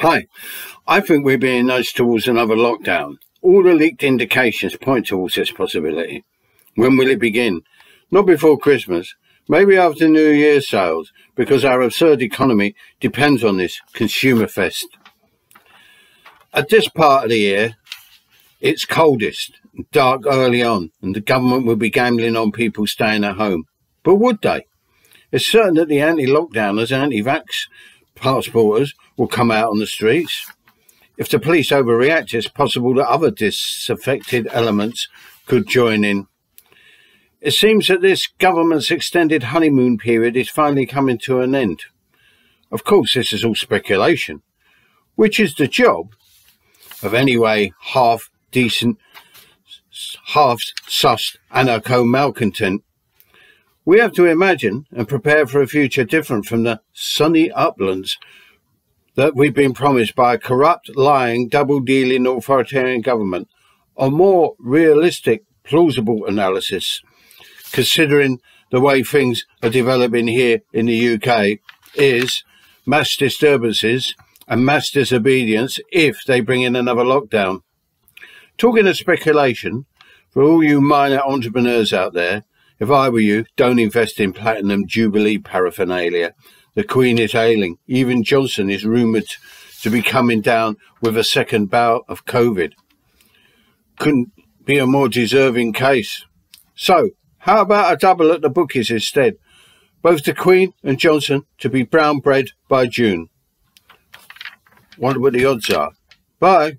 Hi. I think we're being nudged towards another lockdown. All the leaked indications point towards this possibility. When will it begin? Not before Christmas. Maybe after New Year's sales, because our absurd economy depends on this consumer fest. At this part of the year, it's coldest, dark early on, and the government will be gambling on people staying at home. But would they? It's certain that the anti-lockdowners, anti-vax passporters will come out on the streets. If the police overreact, it's possible that other disaffected elements could join in. It seems that this government's extended honeymoon period is finally coming to an end. Of course, this is all speculation, which is the job of anyway half decent, half sussed anarcho malcontent. We have to imagine and prepare for a future different from the sunny uplands that we've been promised by a corrupt, lying, double dealing authoritarian government. A more realistic, plausible analysis, considering the way things are developing here in the UK, is mass disturbances and mass disobedience if they bring in another lockdown. Talking of speculation, for all you minor entrepreneurs out there, if I were you, don't invest in platinum jubilee paraphernalia. The Queen is ailing. Even Johnson is rumoured to be coming down with a second bout of COVID. Couldn't be a more deserving case. So, how about a double at the bookies instead? Both the Queen and Johnson to be brown bread by June. Wonder what the odds are. Bye.